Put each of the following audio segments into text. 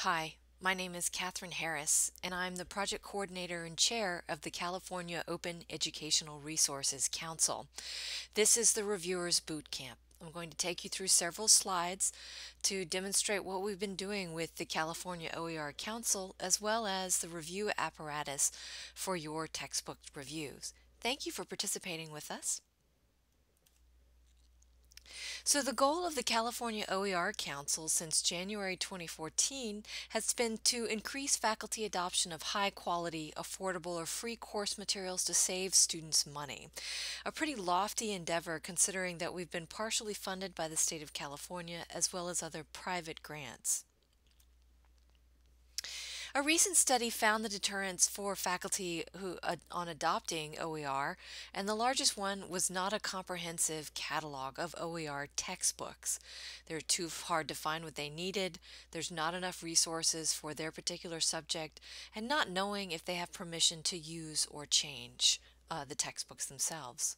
Hi, my name is Catherine Harris, and I'm the project coordinator and chair of the California Open Educational Resources Council. This is the Reviewers Boot Camp. I'm going to take you through several slides to demonstrate what we've been doing with the California OER Council as well as the review apparatus for your textbook reviews. Thank you for participating with us. So the goal of the California OER Council since January 2014 has been to increase faculty adoption of high quality, affordable, or free course materials to save students money. A pretty lofty endeavor considering that we've been partially funded by the state of California as well as other private grants. A recent study found the deterrents for faculty who uh, on adopting OER, and the largest one was not a comprehensive catalog of OER textbooks. They're too hard to find what they needed, there's not enough resources for their particular subject, and not knowing if they have permission to use or change uh, the textbooks themselves.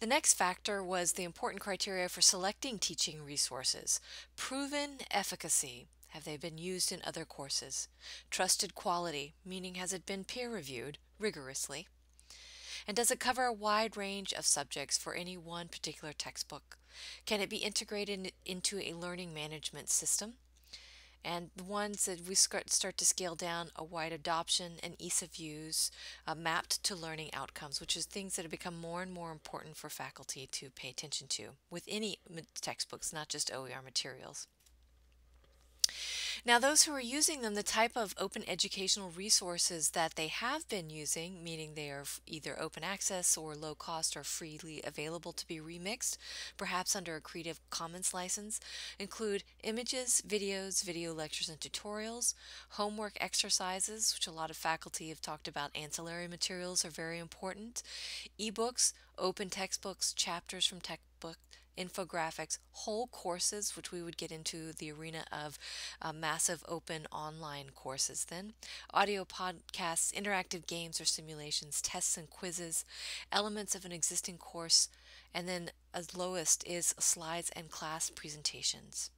The next factor was the important criteria for selecting teaching resources proven efficacy. Have they been used in other courses? Trusted quality, meaning has it been peer reviewed rigorously? And does it cover a wide range of subjects for any one particular textbook? Can it be integrated into a learning management system? And the ones that we start to scale down a wide adoption and ease of use uh, mapped to learning outcomes, which is things that have become more and more important for faculty to pay attention to with any textbooks, not just OER materials. Now, those who are using them, the type of open educational resources that they have been using, meaning they are either open access or low cost or freely available to be remixed, perhaps under a Creative Commons license, include images, videos, video lectures and tutorials, homework exercises, which a lot of faculty have talked about. Ancillary materials are very important, ebooks, open textbooks, chapters from textbook infographics, whole courses, which we would get into the arena of uh, massive open online courses then, audio podcasts, interactive games or simulations, tests and quizzes, elements of an existing course, and then as lowest is slides and class presentations.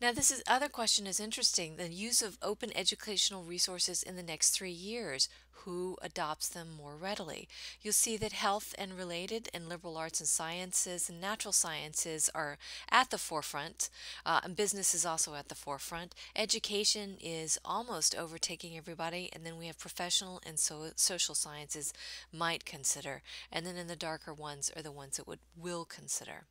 Now, this is, other question is interesting. The use of open educational resources in the next three years. Who adopts them more readily? You'll see that health and related and liberal arts and sciences and natural sciences are at the forefront, uh, and business is also at the forefront. Education is almost overtaking everybody, and then we have professional and so social sciences might consider, and then in the darker ones are the ones that would will consider.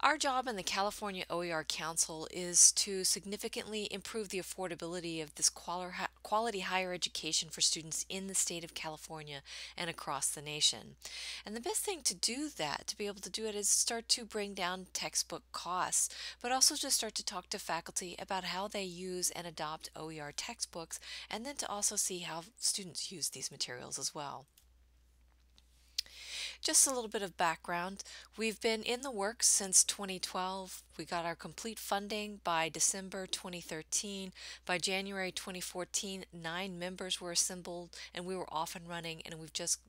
Our job in the California OER Council is to significantly improve the affordability of this quality higher education for students in the state of California and across the nation. And the best thing to do that, to be able to do it, is start to bring down textbook costs, but also just start to talk to faculty about how they use and adopt OER textbooks, and then to also see how students use these materials as well. Just a little bit of background. We've been in the works since 2012. We got our complete funding by December 2013. By January 2014, nine members were assembled and we were off and running and we've just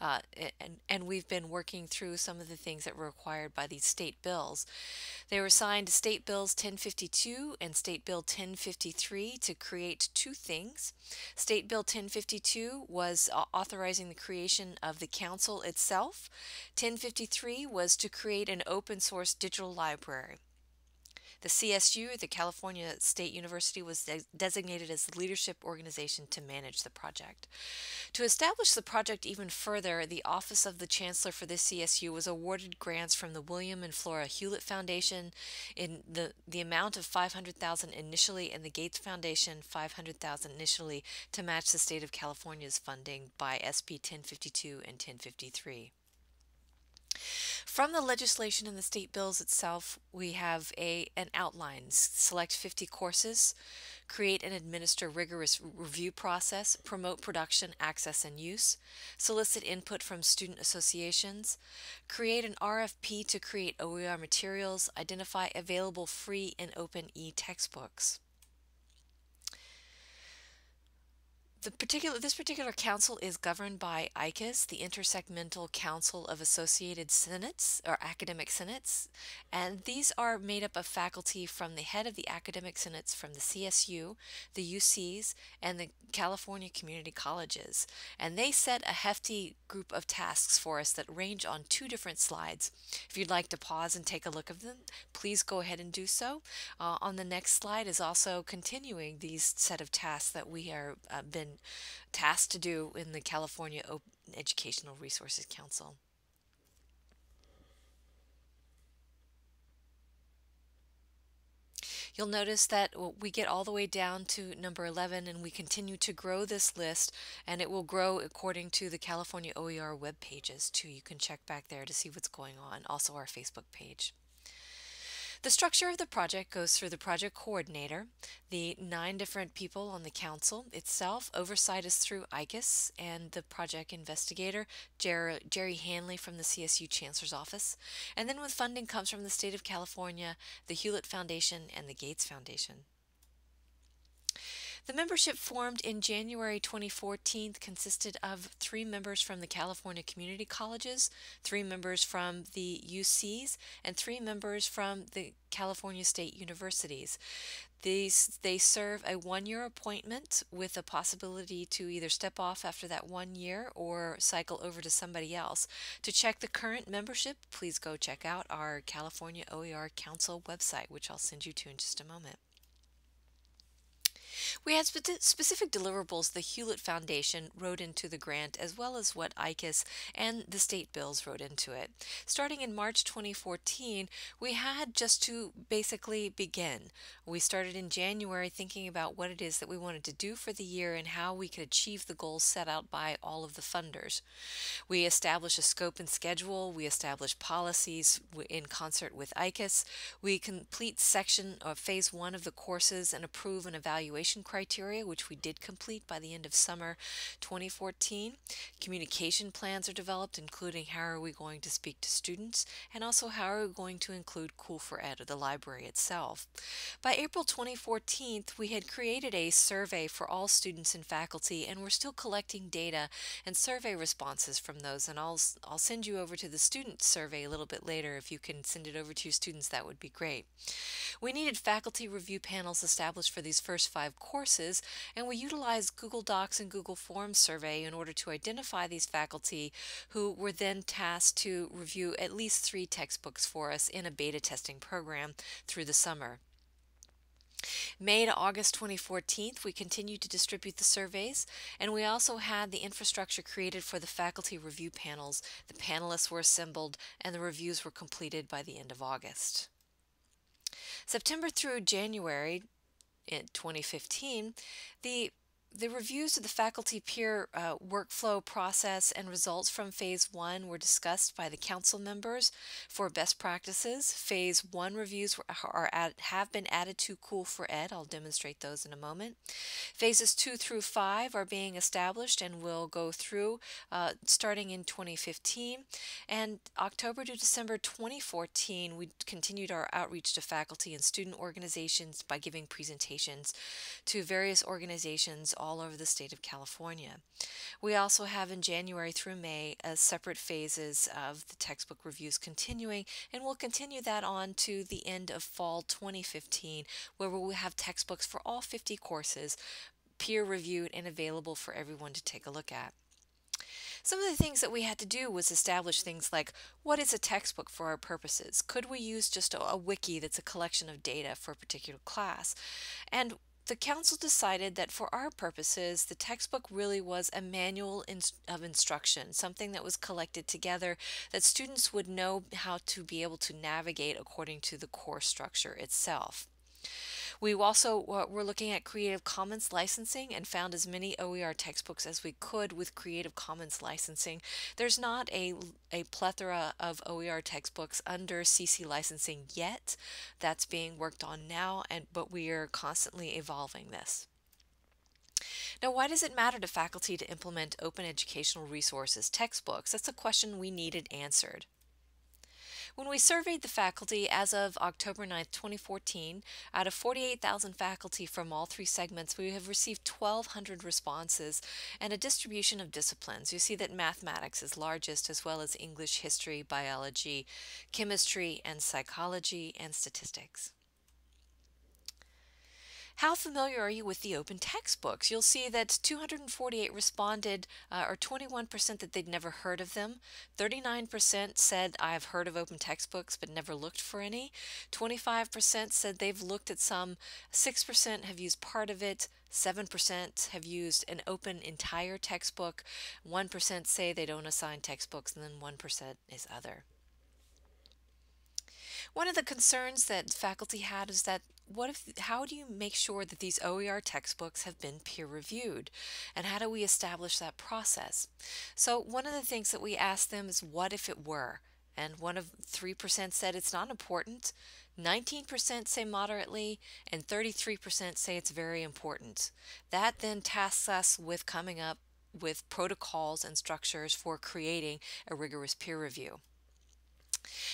uh, and, and we've been working through some of the things that were required by these state bills. They were signed State Bills 1052 and State Bill 1053 to create two things. State Bill 1052 was authorizing the creation of the council itself. 1053 was to create an open source digital library. The CSU, the California State University, was de designated as the leadership organization to manage the project. To establish the project even further, the Office of the Chancellor for the CSU was awarded grants from the William and Flora Hewlett Foundation in the, the amount of 500000 initially and the Gates Foundation 500000 initially to match the state of California's funding by SB 1052 and 1053. From the legislation and the state bills itself, we have a an outline. Select 50 courses, create and administer rigorous review process, promote production, access, and use, solicit input from student associations, create an RFP to create OER materials, identify available free and open e-textbooks. The particular this particular council is governed by ICAS, the Intersegmental Council of Associated Senates or Academic Senates, and these are made up of faculty from the head of the academic senates from the CSU, the UCs, and the California community colleges. And they set a hefty group of tasks for us that range on two different slides. If you'd like to pause and take a look of them, please go ahead and do so. Uh, on the next slide is also continuing these set of tasks that we are uh, been tasked to do in the California Open Educational Resources Council. You'll notice that we get all the way down to number 11 and we continue to grow this list and it will grow according to the California OER web pages too. You can check back there to see what's going on. Also our Facebook page. The structure of the project goes through the project coordinator, the nine different people on the council itself. Oversight is through ICAS and the project investigator, Jer Gerry Hanley from the CSU Chancellor's Office. And then with funding comes from the state of California, the Hewlett Foundation, and the Gates Foundation. The membership formed in January 2014 consisted of three members from the California Community Colleges, three members from the UCs, and three members from the California State Universities. These they serve a one-year appointment with a possibility to either step off after that one year or cycle over to somebody else. To check the current membership, please go check out our California OER Council website, which I'll send you to in just a moment. We had spe specific deliverables the Hewlett Foundation wrote into the grant, as well as what ICAS and the state bills wrote into it. Starting in March 2014, we had just to basically begin. We started in January thinking about what it is that we wanted to do for the year and how we could achieve the goals set out by all of the funders. We established a scope and schedule. We established policies in concert with ICAS. We complete section of phase one of the courses and approve an evaluation criteria, which we did complete by the end of summer 2014. Communication plans are developed, including how are we going to speak to students, and also how are we going to include Cool for Ed or the library itself. By April 2014, we had created a survey for all students and faculty, and we're still collecting data and survey responses from those. And I'll, I'll send you over to the student survey a little bit later. If you can send it over to your students, that would be great. We needed faculty review panels established for these first five courses, and we utilized Google Docs and Google Forms survey in order to identify these faculty who were then tasked to review at least three textbooks for us in a beta testing program through the summer. May to August 2014, we continued to distribute the surveys, and we also had the infrastructure created for the faculty review panels. The panelists were assembled, and the reviews were completed by the end of August. September through January in 2015, the the reviews of the faculty peer uh, workflow process and results from phase one were discussed by the council members for best practices. Phase one reviews were, are add, have been added to Cool for Ed. I'll demonstrate those in a moment. Phases two through five are being established and will go through uh, starting in 2015. And October to December 2014, we continued our outreach to faculty and student organizations by giving presentations to various organizations all over the state of California. We also have in January through May as separate phases of the textbook reviews continuing, and we'll continue that on to the end of fall 2015, where we will have textbooks for all 50 courses, peer reviewed and available for everyone to take a look at. Some of the things that we had to do was establish things like what is a textbook for our purposes? Could we use just a, a, wiki that's a collection of data for a particular class? And the council decided that for our purposes, the textbook really was a manual in, of instruction, something that was collected together that students would know how to be able to navigate according to the course structure itself. We also uh, were looking at Creative Commons licensing and found as many OER textbooks as we could with Creative Commons licensing. There's not a, a plethora of OER textbooks under CC licensing yet. That's being worked on now, and but we are constantly evolving this. Now, why does it matter to faculty to implement open educational resources textbooks? That's a question we needed answered. When we surveyed the faculty as of October 9, 2014, out of 48,000 faculty from all three segments, we have received 1,200 responses and a distribution of disciplines. You see that mathematics is largest, as well as English, history, biology, chemistry, and psychology, and statistics. How familiar are you with the open textbooks? You'll see that 248 responded, uh, or 21% that they'd never heard of them. 39% said, I've heard of open textbooks but never looked for any. 25% said they've looked at some. 6% have used part of it. 7% have used an open entire textbook. 1% say they don't assign textbooks, and then 1% is other. One of the concerns that faculty had is that what if how do you make sure that these OER textbooks have been peer reviewed and how do we establish that process? So one of the things that we asked them is what if it were? And one of 3% said it's not important, 19% say moderately, and 33% say it's very important. That then tasks us with coming up with protocols and structures for creating a rigorous peer review.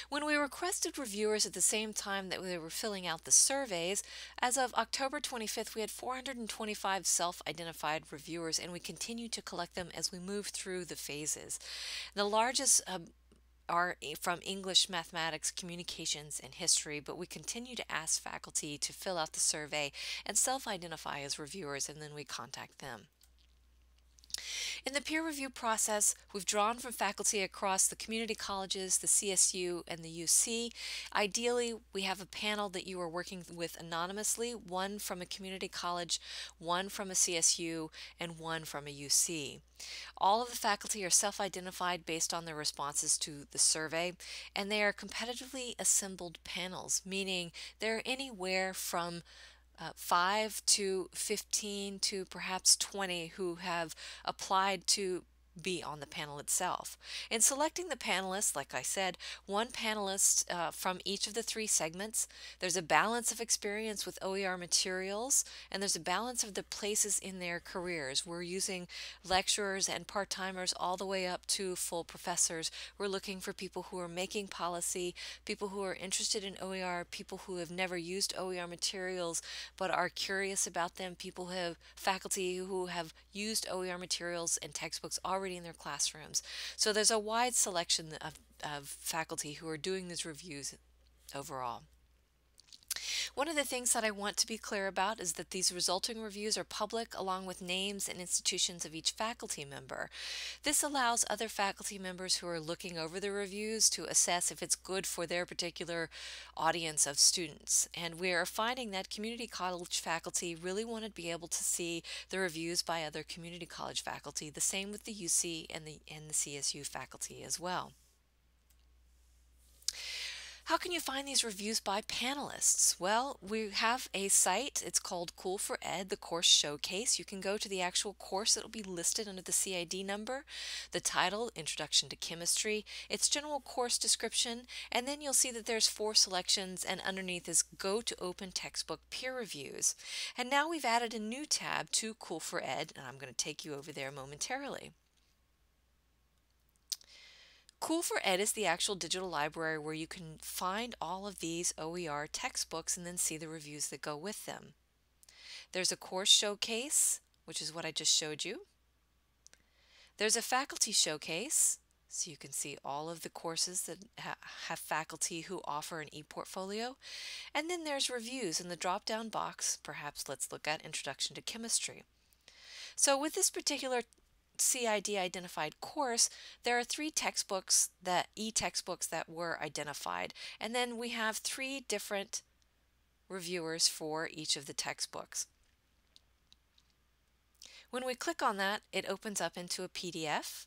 When we requested reviewers at the same time that we were filling out the surveys, as of October 25th, we had 425 self identified reviewers, and we continue to collect them as we move through the phases. The largest uh, are from English, mathematics, communications, and history, but we continue to ask faculty to fill out the survey and self identify as reviewers, and then we contact them. In the peer review process, we've drawn from faculty across the community colleges, the CSU, and the UC. Ideally, we have a panel that you are working with anonymously, one from a community college, one from a CSU, and one from a UC. All of the faculty are self-identified based on their responses to the survey, and they are competitively assembled panels, meaning they're anywhere from uh, 5 to 15 to perhaps 20 who have applied to be on the panel itself. In selecting the panelists, like I said, one panelist uh, from each of the three segments, there's a balance of experience with OER materials, and there's a balance of the places in their careers. We're using lecturers and part-timers all the way up to full professors. We're looking for people who are making policy, people who are interested in OER, people who have never used OER materials but are curious about them, people who have faculty who have used OER materials and textbooks already their classrooms. So there's a wide selection of, of faculty who are doing these reviews overall. One of the things that I want to be clear about is that these resulting reviews are public along with names and institutions of each faculty member. This allows other faculty members who are looking over the reviews to assess if it's good for their particular audience of students. And we are finding that community college faculty really want to be able to see the reviews by other community college faculty, the same with the UC and the, and the CSU faculty as well. How can you find these reviews by panelists? Well, we have a site. It's called Cool for Ed, the course showcase. You can go to the actual course It'll be listed under the CID number, the title, Introduction to Chemistry, its general course description, and then you'll see that there's four selections and underneath is Go to Open Textbook Peer Reviews. And now we've added a new tab to Cool for Ed, and I'm going to take you over there momentarily. Cool for Ed is the actual digital library where you can find all of these OER textbooks and then see the reviews that go with them. There's a course showcase, which is what I just showed you. There's a faculty showcase, so you can see all of the courses that ha have faculty who offer an e-portfolio. And then there's reviews in the drop-down box. Perhaps let's look at Introduction to Chemistry. So with this particular CID identified course, there are three textbooks that e-textbooks that were identified. And then we have three different reviewers for each of the textbooks. When we click on that, it opens up into a PDF.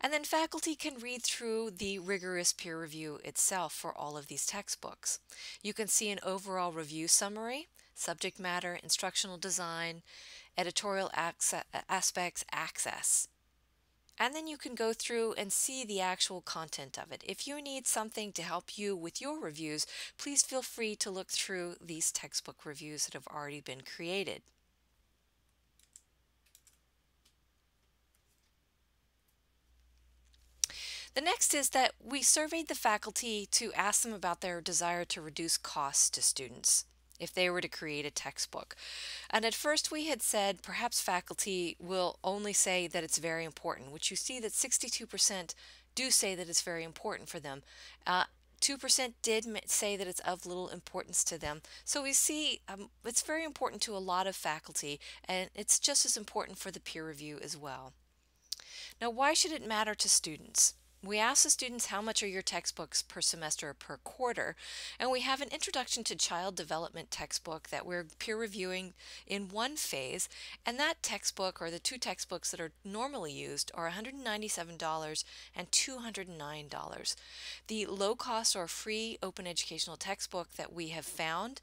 And then faculty can read through the rigorous peer review itself for all of these textbooks. You can see an overall review summary, subject matter, instructional design, editorial aspects, access. And then you can go through and see the actual content of it. If you need something to help you with your reviews, please feel free to look through these textbook reviews that have already been created. The next is that we surveyed the faculty to ask them about their desire to reduce costs to students if they were to create a textbook. And at first we had said perhaps faculty will only say that it's very important, which you see that 62% do say that it's very important for them. Uh, 2% did say that it's of little importance to them. So we see um, it's very important to a lot of faculty, and it's just as important for the peer review as well. Now, why should it matter to students? We ask the students how much are your textbooks per semester or per quarter, and we have an introduction to child development textbook that we're peer reviewing in one phase, and that textbook or the two textbooks that are normally used are $197 and $209. The low cost or free open educational textbook that we have found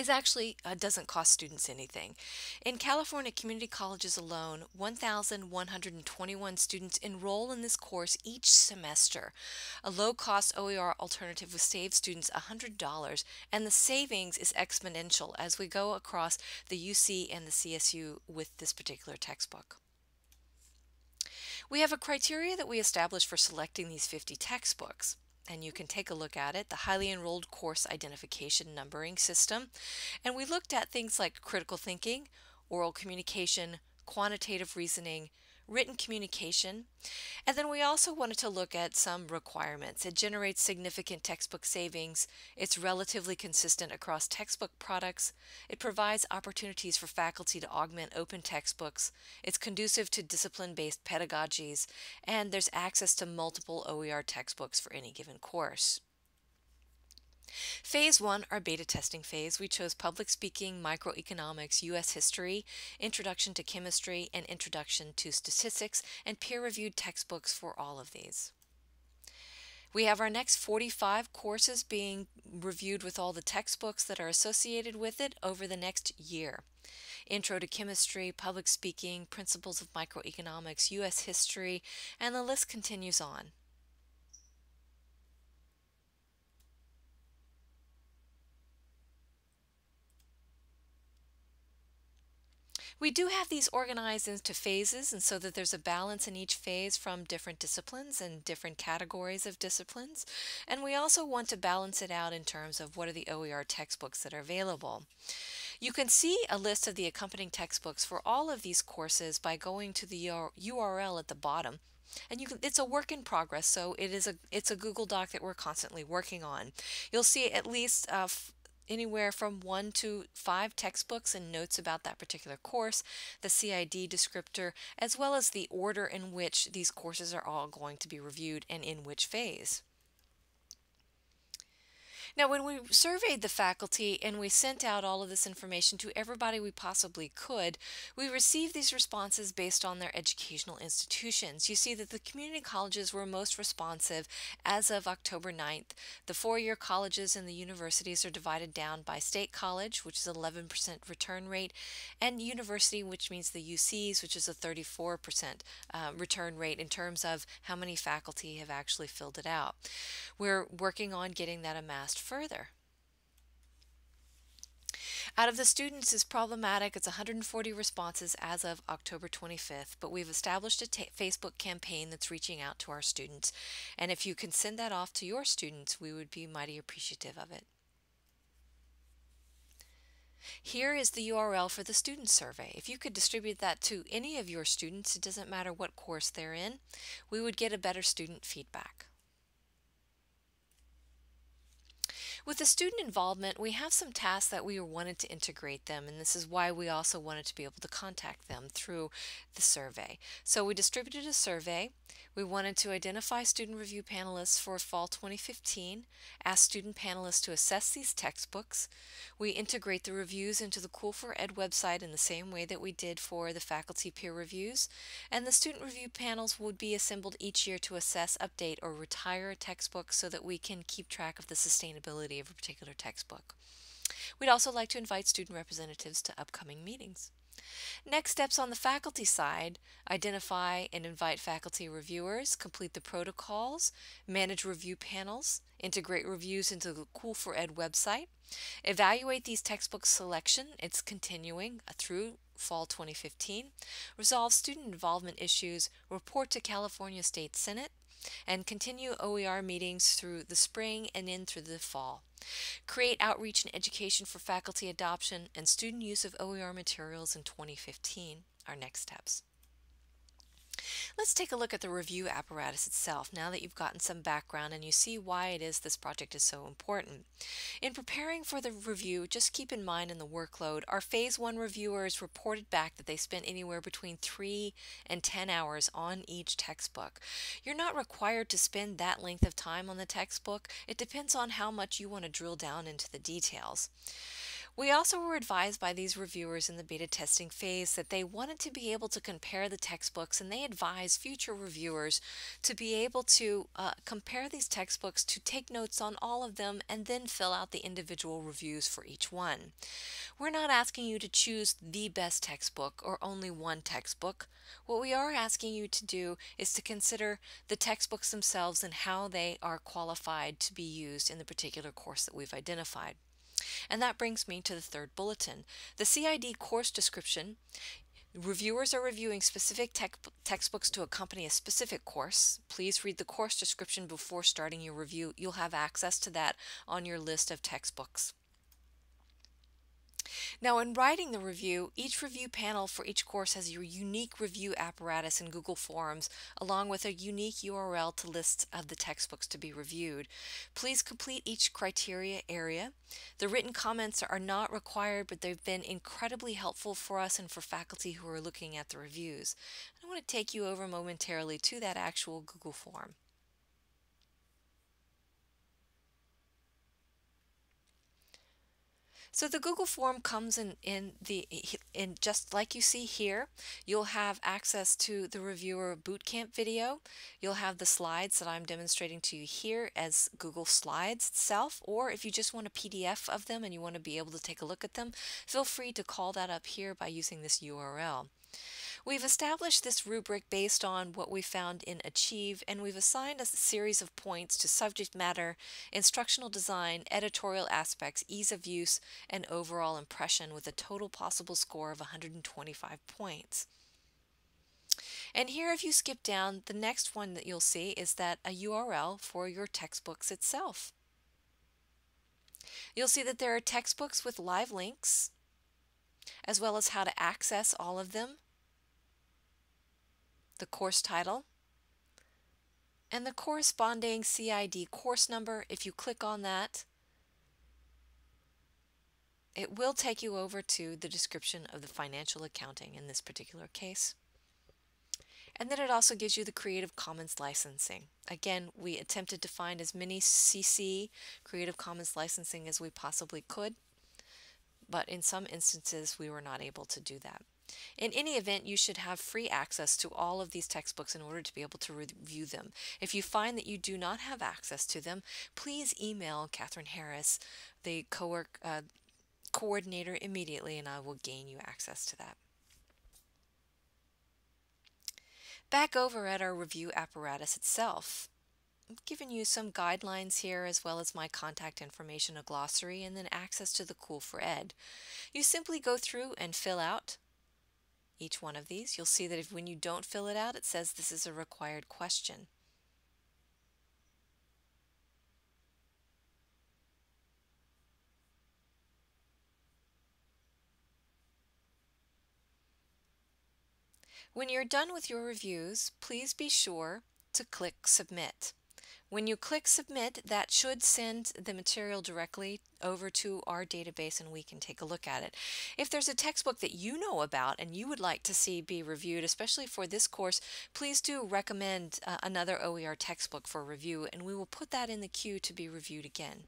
is actually uh, doesn't cost students anything. In California community colleges alone, 1,121 students enroll in this course each semester. A low-cost OER alternative would save students $100, and the savings is exponential as we go across the UC and the CSU with this particular textbook. We have a criteria that we established for selecting these 50 textbooks and you can take a look at it, the highly enrolled course identification numbering system. And we looked at things like critical thinking, oral communication, quantitative reasoning, written communication. And then we also wanted to look at some requirements. It generates significant textbook savings. It's relatively consistent across textbook products. It provides opportunities for faculty to augment open textbooks. It's conducive to discipline-based pedagogies. And there's access to multiple OER textbooks for any given course. Phase one, our beta testing phase, we chose public speaking, microeconomics, U.S. history, introduction to chemistry, and introduction to statistics, and peer-reviewed textbooks for all of these. We have our next 45 courses being reviewed with all the textbooks that are associated with it over the next year. Intro to Chemistry, Public Speaking, Principles of Microeconomics, U.S. History, and the list continues on. We do have these organized into phases and so that there's a balance in each phase from different disciplines and different categories of disciplines. And we also want to balance it out in terms of what are the OER textbooks that are available. You can see a list of the accompanying textbooks for all of these courses by going to the URL at the bottom and you can, it's a work in progress so it is a it's a Google Doc that we're constantly working on you'll see at least uh, anywhere from one to five textbooks and notes about that particular course, the CID descriptor, as well as the order in which these courses are all going to be reviewed and in which phase. Now, when we surveyed the faculty and we sent out all of this information to everybody we possibly could, we received these responses based on their educational institutions. You see that the community colleges were most responsive as of October 9th. The four-year colleges and the universities are divided down by state college, which is 11% return rate, and university, which means the UCs, which is a 34% uh, return rate in terms of how many faculty have actually filled it out. We're working on getting that amassed further. Out of the students is problematic. It's 140 responses as of October 25th, but we've established a Facebook campaign that's reaching out to our students. And if you can send that off to your students, we would be mighty appreciative of it. Here is the URL for the student survey. If you could distribute that to any of your students, it doesn't matter what course they're in, we would get a better student feedback. With the student involvement, we have some tasks that we wanted to integrate them, and this is why we also wanted to be able to contact them through the survey. So we distributed a survey. We wanted to identify student review panelists for fall 2015, ask student panelists to assess these textbooks. We integrate the reviews into the Cool for Ed website in the same way that we did for the faculty peer reviews, and the student review panels would be assembled each year to assess, update, or retire a textbook so that we can keep track of the sustainability of a particular textbook. We'd also like to invite student representatives to upcoming meetings. Next steps on the faculty side, identify and invite faculty reviewers, complete the protocols, manage review panels, integrate reviews into the Cool for Ed website, evaluate these textbook selection, it's continuing uh, through fall 2015, resolve student involvement issues, report to California State Senate, and continue OER meetings through the spring and in through the fall. Create outreach and education for faculty adoption and student use of OER materials in 2015 are next steps. Let's take a look at the review apparatus itself now that you've gotten some background and you see why it is this project is so important. In preparing for the review, just keep in mind in the workload, our Phase 1 reviewers reported back that they spent anywhere between 3 and 10 hours on each textbook. You're not required to spend that length of time on the textbook. It depends on how much you want to drill down into the details. We also were advised by these reviewers in the beta testing phase that they wanted to be able to compare the textbooks and they advised future reviewers to be able to uh, compare these textbooks to take notes on all of them and then fill out the individual reviews for each one. We're not asking you to choose the best textbook or only one textbook. What we are asking you to do is to consider the textbooks themselves and how they are qualified to be used in the particular course that we've identified. And that brings me to the third bulletin. The CID course description Reviewers are reviewing specific textbooks to accompany a specific course. Please read the course description before starting your review. You'll have access to that on your list of textbooks. Now, in writing the review, each review panel for each course has your unique review apparatus in Google Forms, along with a unique URL to lists of the textbooks to be reviewed. Please complete each criteria area. The written comments are not required, but they've been incredibly helpful for us and for faculty who are looking at the reviews. I want to take you over momentarily to that actual Google form. So the Google form comes in, in the in just like you see here, you'll have access to the reviewer bootcamp video. You'll have the slides that I'm demonstrating to you here as Google Slides itself, or if you just want a PDF of them and you want to be able to take a look at them, feel free to call that up here by using this URL. We've established this rubric based on what we found in Achieve, and we've assigned a series of points to subject matter, instructional design, editorial aspects, ease of use, and overall impression with a total possible score of 125 points. And here, if you skip down, the next one that you'll see is that a URL for your textbooks itself. You'll see that there are textbooks with live links, as well as how to access all of them the course title, and the corresponding CID course number. If you click on that, it will take you over to the description of the financial accounting in this particular case. And then it also gives you the Creative Commons licensing. Again, we attempted to find as many CC Creative Commons licensing as we possibly could, but in some instances we were not able to do that. In any event, you should have free access to all of these textbooks in order to be able to review them. If you find that you do not have access to them, please email Catherine Harris, the co uh, coordinator, immediately, and I will gain you access to that. Back over at our review apparatus itself, I've given you some guidelines here as well as my contact information, a glossary, and then access to the Cool for Ed. You simply go through and fill out each one of these. You'll see that if when you don't fill it out, it says this is a required question. When you're done with your reviews, please be sure to click Submit. When you click submit, that should send the material directly over to our database and we can take a look at it. If there's a textbook that you know about and you would like to see be reviewed, especially for this course, please do recommend uh, another OER textbook for review and we will put that in the queue to be reviewed again.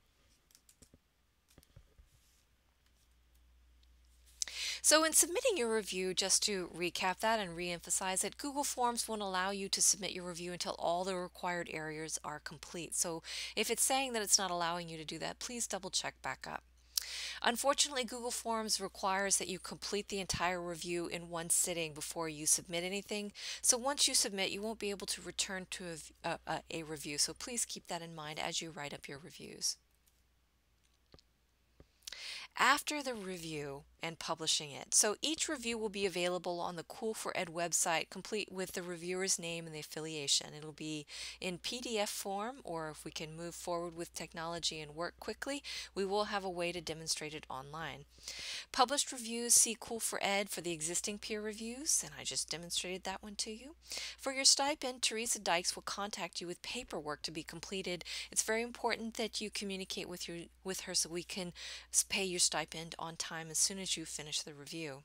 So in submitting your review, just to recap that and re-emphasize it, Google Forms won't allow you to submit your review until all the required areas are complete. So if it's saying that it's not allowing you to do that, please double check back up. Unfortunately, Google Forms requires that you complete the entire review in one sitting before you submit anything. So once you submit, you won't be able to return to a, a, a review. So please keep that in mind as you write up your reviews. After the review and publishing it. So each review will be available on the Cool for Ed website, complete with the reviewer's name and the affiliation. It'll be in PDF form, or if we can move forward with technology and work quickly, we will have a way to demonstrate it online. Published reviews see Cool for Ed for the existing peer reviews, and I just demonstrated that one to you. For your stipend, Teresa Dykes will contact you with paperwork to be completed. It's very important that you communicate with your with her so we can pay your stipend on time as soon as you finish the review.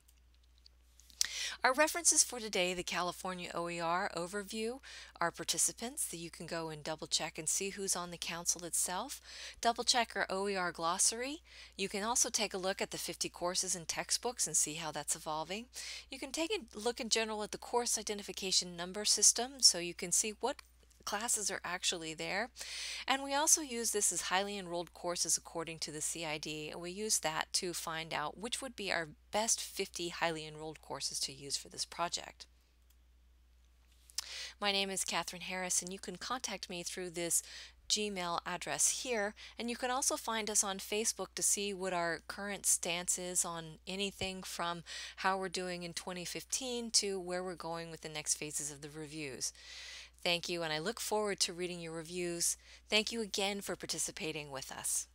Our references for today, the California OER overview, our participants that you can go and double check and see who's on the council itself. Double check our OER glossary. You can also take a look at the 50 courses and textbooks and see how that's evolving. You can take a look in general at the course identification number system so you can see what classes are actually there. And we also use this as highly enrolled courses according to the CID, and we use that to find out which would be our best 50 highly enrolled courses to use for this project. My name is Catherine Harris, and you can contact me through this Gmail address here. And you can also find us on Facebook to see what our current stance is on anything from how we're doing in 2015 to where we're going with the next phases of the reviews. Thank you, and I look forward to reading your reviews. Thank you again for participating with us.